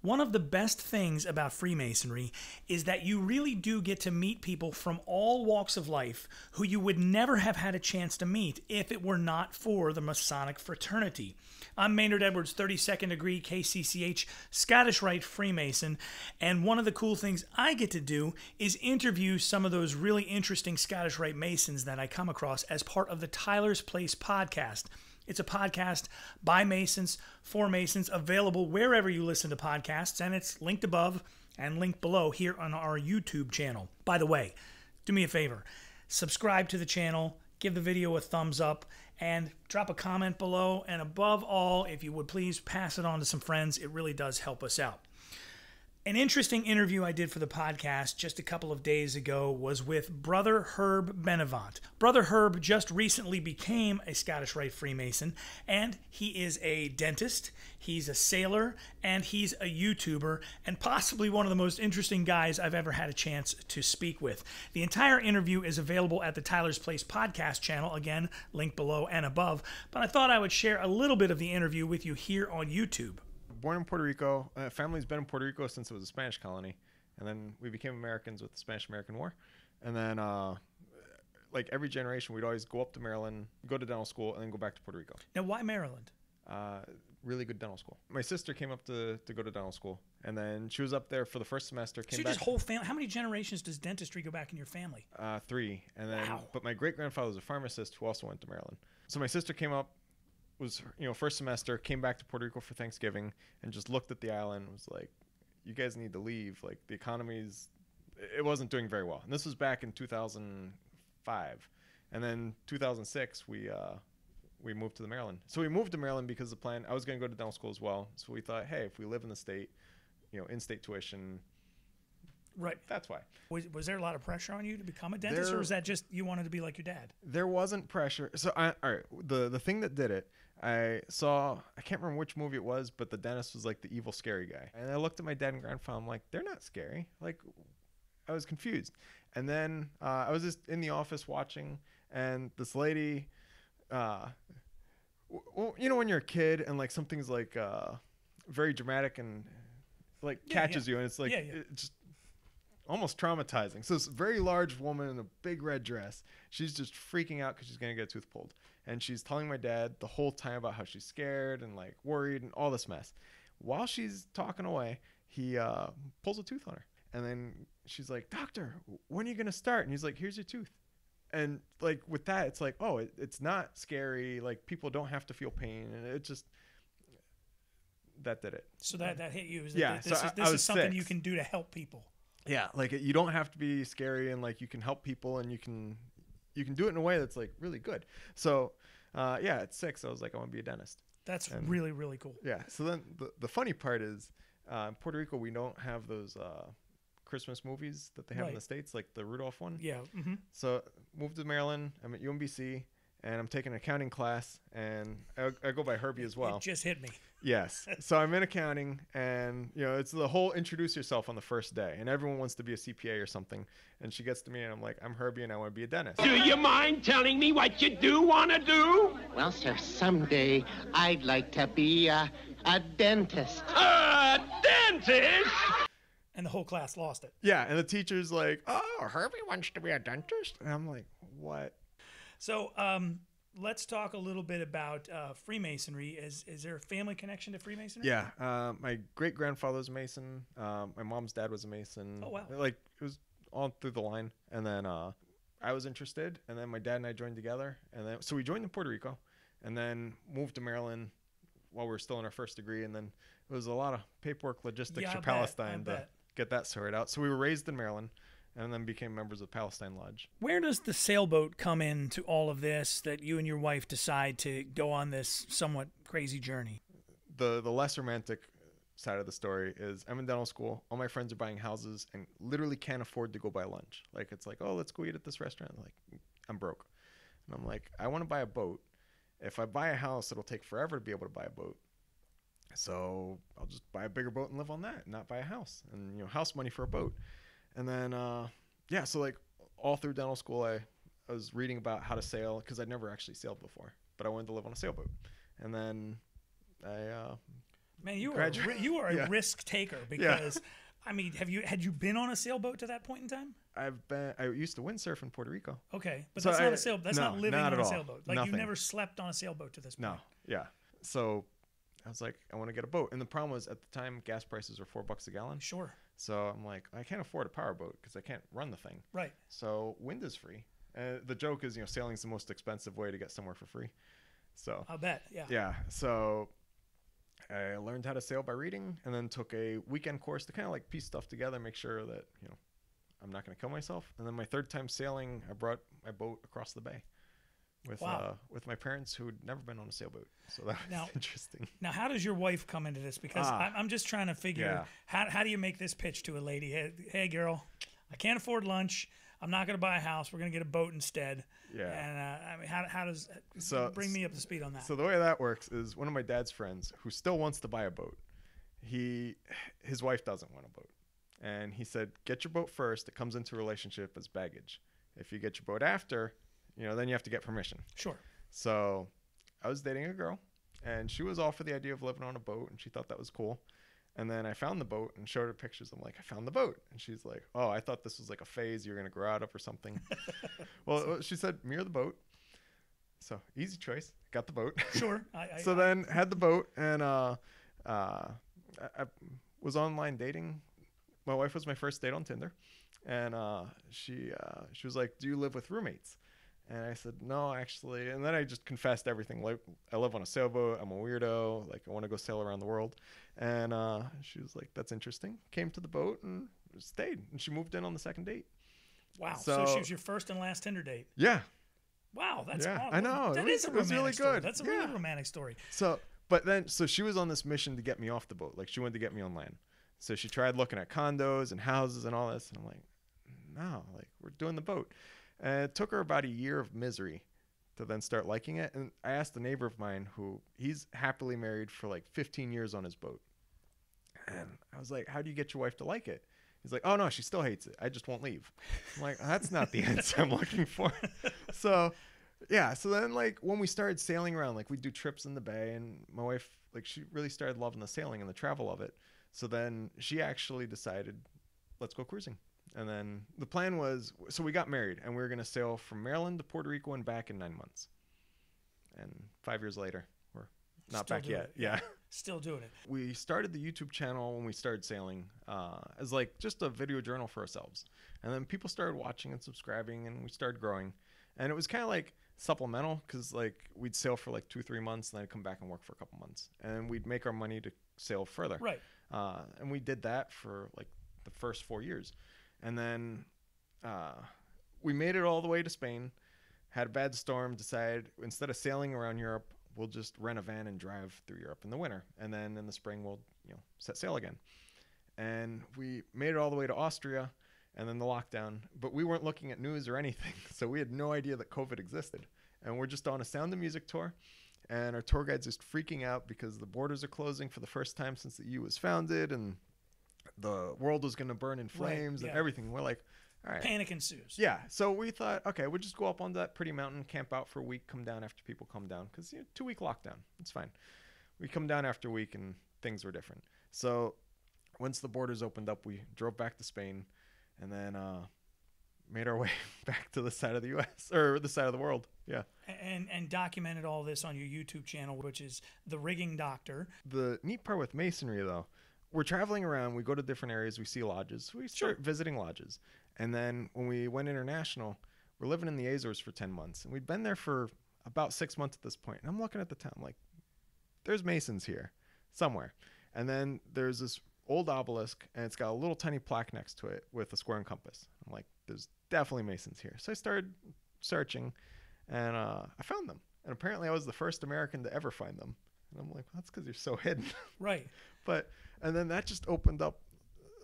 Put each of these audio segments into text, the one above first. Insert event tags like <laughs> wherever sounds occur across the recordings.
One of the best things about Freemasonry is that you really do get to meet people from all walks of life who you would never have had a chance to meet if it were not for the Masonic fraternity. I'm Maynard Edwards, 32nd degree KCCH Scottish Rite Freemason, and one of the cool things I get to do is interview some of those really interesting Scottish Rite Masons that I come across as part of the Tyler's Place podcast. It's a podcast by Masons for Masons, available wherever you listen to podcasts, and it's linked above and linked below here on our YouTube channel. By the way, do me a favor subscribe to the channel, give the video a thumbs up, and drop a comment below. And above all, if you would please pass it on to some friends, it really does help us out. An interesting interview I did for the podcast just a couple of days ago was with Brother Herb Benavent. Brother Herb just recently became a Scottish Rite Freemason, and he is a dentist, he's a sailor, and he's a YouTuber, and possibly one of the most interesting guys I've ever had a chance to speak with. The entire interview is available at the Tyler's Place podcast channel, again, link below and above, but I thought I would share a little bit of the interview with you here on YouTube born in Puerto Rico. Uh, family's been in Puerto Rico since it was a Spanish colony, and then we became Americans with the Spanish-American War, and then uh, like every generation, we'd always go up to Maryland, go to dental school, and then go back to Puerto Rico. Now, why Maryland? Uh, really good dental school. My sister came up to, to go to dental school, and then she was up there for the first semester. Came so back. just whole family. How many generations does dentistry go back in your family? Uh, three, and then Wow. but my great grandfather was a pharmacist who also went to Maryland. So my sister came up, was you know first semester, came back to Puerto Rico for Thanksgiving, and just looked at the island, and was like, "You guys need to leave. Like the economy's, it wasn't doing very well." And this was back in 2005, and then 2006 we uh, we moved to the Maryland. So we moved to Maryland because the plan I was going to go to dental school as well. So we thought, hey, if we live in the state, you know, in-state tuition, Right. that's why. Was, was there a lot of pressure on you to become a dentist, or was that just you wanted to be like your dad? there wasn't pressure. So I all right, the the thing that did it, I saw I can't remember which movie it was, but the dentist was like the evil scary guy. And I looked at my dad and grandfather, I'm like, they're not scary. Like I was confused. And then uh, I was just in the office watching and this lady uh w- well, you know when you're a kid and like something's like uh very dramatic and like Yeah, catches yeah. you and it's like Yeah, yeah. it just almost traumatizing. So this very large woman in a big red dress, she's just freaking out because she's gonna get a tooth pulled, and she's telling my dad the whole time about how she's scared and like worried and all this mess. While she's talking away, he uh, pulls a tooth on her, and then she's like, "Doctor, when are you gonna start?" And he's like, "Here's your tooth." And like with that, it's like, oh, it, it's not scary. Like people don't have to feel pain, and it just that did it. So that that hit you. Is that Yeah, This so is this I is something you can do to help people. Yeah like you don't have to be scary and like you can help people and you can you can do it in a way that's like really good so uh, yeah at six i was like i want to be a dentist That's And- really really cool. yeah so then the, the funny part is uh, in puerto rico we don't have those uh, christmas movies that they have in the states like the rudolph one Yeah. hmm so moved to maryland i'm at umbc and i'm taking an accounting class and i, I go by herbie as well It just hit me. Yes. So I'm in accounting, and you know, it's the whole introduce yourself on the first day, and everyone wants to be a CPA or something. And she gets to me, and I'm like, I'm Herbie, and I want to be a dentist. Do you mind telling me what you do want to do? Well, sir, someday I'd like to be a, a dentist. A dentist? And the whole class lost it. Yeah, and the teacher's like, Oh, Herbie wants to be a dentist, and I'm like, What? So um, let's talk a little bit about uh, Freemasonry. Is is there a family connection to Freemasonry? Yeah, uh, my great grandfather was a Mason. Um, my mom's dad was a Mason. Oh, wow. Like it was all through the line, and then uh, I was interested, and then my dad and I joined together, and then so we joined in Puerto Rico, and then moved to Maryland while we were still in our first degree, and then it was a lot of paperwork logistics Yeah, for bet, Palestine to bet. get that sorted out. So we were raised in Maryland, and then became members of Palestine Lodge. Where does the sailboat come into all of this that you and your wife decide to go on this somewhat crazy journey? the the less romantic side of the story is I'm in dental school. All my friends are buying houses and literally can't afford to go buy lunch. Like it's like, oh, let's go eat at this restaurant. Like I'm broke, and I'm like, I want to buy a boat. If I buy a house, it'll take forever to be able to buy a boat. So I'll just buy a bigger boat and live on that, not buy a house, and you know, house money for a boat. And then, uh, yeah, so like all through dental school, I, I was reading about how to sail because I'd never actually sailed before, but I wanted to live on a sailboat. And then I uh, Man, you are a, you are a Yeah. risk taker because I mean, have you had you been on a sailboat to that point in time? I've been. I used to windsurf in Puerto Rico. Okay, but So that's not I- a sail. That's no, not living not on a all. sailboat. Like Nothing. you never slept on a sailboat to this point. No. Yeah. So I was like, I want to get a boat, and the problem was at the time gas prices were four bucks a gallon. Sure. So I'm like, I can't afford a powerboat because I can't run the thing. Right. So wind is free. Uh, the joke is, you know, sailing's the most expensive way to get somewhere for free. So I'll bet. Yeah. yeah, so I learned how to sail by reading, and then took a weekend course to kind of like piece stuff together, make sure that you know I'm not going to kill myself. And then my third time sailing, I brought my boat across the bay with Wow. uh, with my parents who'd never been on a sailboat. So that was Now- <laughs> interesting. Now, how does your wife come into this? Because Ah. I'm, I'm just trying to figure Yeah. how, how do you make this pitch to a lady? Hey, hey, girl, I can't afford lunch. I'm not going to buy a house. We're going to get a boat instead. Yeah. And uh, I mean, how, how does So- bring me up to speed on that? So the way that works is one of my dad's friends who still wants to buy a boat. He his wife doesn't want a boat. And he said, "Get your boat first. It comes into relationship as baggage. If you get your boat after, you know, then you have to get permission." sure. So I was dating a girl, and she was all for the idea of living on a boat, and she thought that was cool. And then I found the boat and showed her pictures. I'm like, I found the boat. And she's like, Oh, I thought this was like a phase you're going to grow out of or something. <laughs> well, she said, Mirror the boat. So easy choice. Got the boat. <laughs> Sure. <laughs> I, I, so then had the boat and uh, uh, I, I was online dating. My wife was my first date on Tinder, and uh, she uh, she was like, "Do you live with roommates?" And I said, "No, actually." And then I just confessed everything. Like, I live on a sailboat. I'm a weirdo. Like, I want to go sail around the world. And uh, she was like, "That's interesting." Came to the boat and stayed. And she moved in on the second date. wow. So, so- she was your first and last Tinder date. Yeah. Wow. That's Yeah, I know. That It is was- a romantic really story. good. That's a Yeah. really romantic story. So, but then, so she was on this mission to get me off the boat. Like she wanted to get me on land. So she tried looking at condos and houses and all this. And I'm like, no, like we're doing the boat. And it took her about a year of misery to then start liking it. And I asked a neighbor of mine who he's happily married for like 15 years on his boat. And I was like, how do you get your wife to like it? He's like, oh no, she still hates it. I just won't leave. I'm like, that's not the <laughs> answer I'm looking for. <laughs> So yeah so then like when we started sailing around like we'd do trips in the bay and my wife like she really started loving the sailing and the travel of it so then she actually decided let's go cruising and then the plan was so we got married and we were going to sail from maryland to puerto rico and back in nine months and five years later we're not Still back yet it. yeah <laughs> Still doing it. we started the YouTube channel when we started sailing uh, as like just a video journal for ourselves. And then people started watching and subscribing, and we started growing. And it was kind of like supplemental because like we'd sail for like two, three months, and then I'd come back and work for a couple months, and we'd make our money to sail further. Right. Uh, and we did that for like the first four years, and then uh, we made it all the way to Spain. Had a bad storm. Decided instead of sailing around Europe, we'll just rent a van and drive through Europe in the winter, and then in the spring we'll you know set sail again. And we made it all the way to Austria, and then the lockdown. But we weren't looking at news or anything, <laughs> so we had no idea that COVID existed. And we're just on a Sound of Music tour, and our tour guide's just freaking out because the borders are closing for the first time since the EU was founded, and the world was going to burn in Right, flames and everything. We're like, all right, Panic ensues. yeah. So we thought, okay, we'll just go up on that pretty mountain, camp out for a week, come down after people come down, because you know, two week lockdown, it's fine. We come down after a week, and things were different. So once the borders opened up, we drove back to Spain, and then uh, made our <laughs> way back to the side of the U.S. or the side of the world. Yeah. And and documented all this on your YouTube channel, which is the Rigging Doctor. The neat part with masonry, though, we're traveling around. We go to different areas. We see lodges. We start visiting lodges, and then when we went international, we're living in the Azores for ten months, and we'd been there for about six months at this point. And I'm looking at the town like, there's masons here somewhere, and then there's this old obelisk, and it's got a little tiny plaque next to it with a square and compass. I'm like, there's definitely masons here. So I started searching, and uh, I found them. And apparently, I was the first American to ever find them. And I'm like, well, that's because you're so hidden. <laughs> Right. but and then that just opened up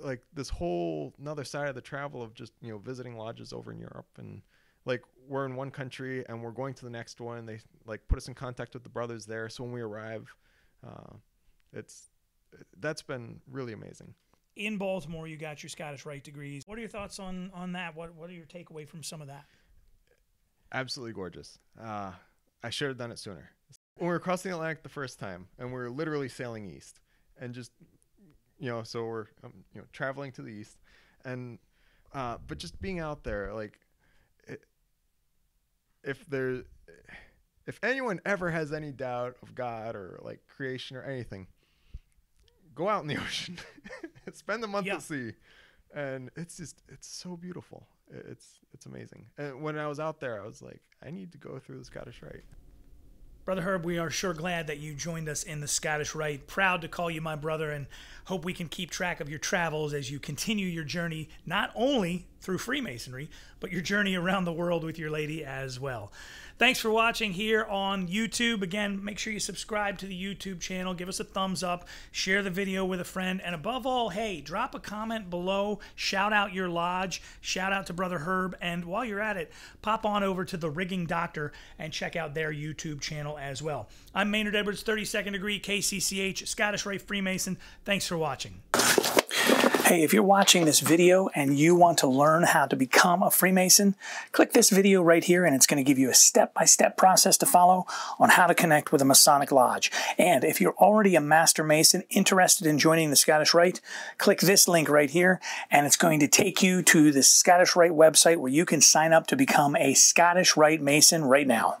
like this whole another side of the travel of just you know visiting lodges over in Europe and like we're in one country and we're going to the next one they like put us in contact with the brothers there so when we arrive uh, it's that's been really amazing In Baltimore, you got your Scottish Rite degrees. What are your thoughts on on that? What what are your takeaway from some of that? absolutely gorgeous uh, I should have done it sooner when we were crossing the Atlantic the first time and we were literally sailing east and just you know, so we're um, you know traveling to the east, and uh, but just being out there, like it, if there, if anyone ever has any doubt of God or like creation or anything, go out in the <laughs> ocean, <laughs> spend the month Yeah. at sea, and it's just it's so beautiful. It's it's amazing. And when I was out there, I was like, I need to go through the Scottish Rite. Brother Herb, we are sure glad that you joined us in the Scottish Rite. Proud to call you my brother and hope we can keep track of your travels as you continue your journey, not only through Freemasonry, but your journey around the world with your lady as well. Thanks for watching here on YouTube. Again, make sure you subscribe to the YouTube channel, give us a thumbs up, share the video with a friend, and above all, hey, drop a comment below, shout out your lodge, shout out to Brother Herb, and while you're at it, pop on over to the Rigging Doctor and check out their YouTube channel as well. I'm Maynard Edwards, 32nd degree KCCH, Scottish Rite Freemason. Thanks for watching. Hey, if you're watching this video and you want to learn how to become a Freemason, click this video right here and it's going to give you a step-by-step process to follow on how to connect with a Masonic Lodge. And if you're already a Master Mason interested in joining the Scottish Rite, click this link right here and it's going to take you to the Scottish Rite website where you can sign up to become a Scottish Rite Mason right now.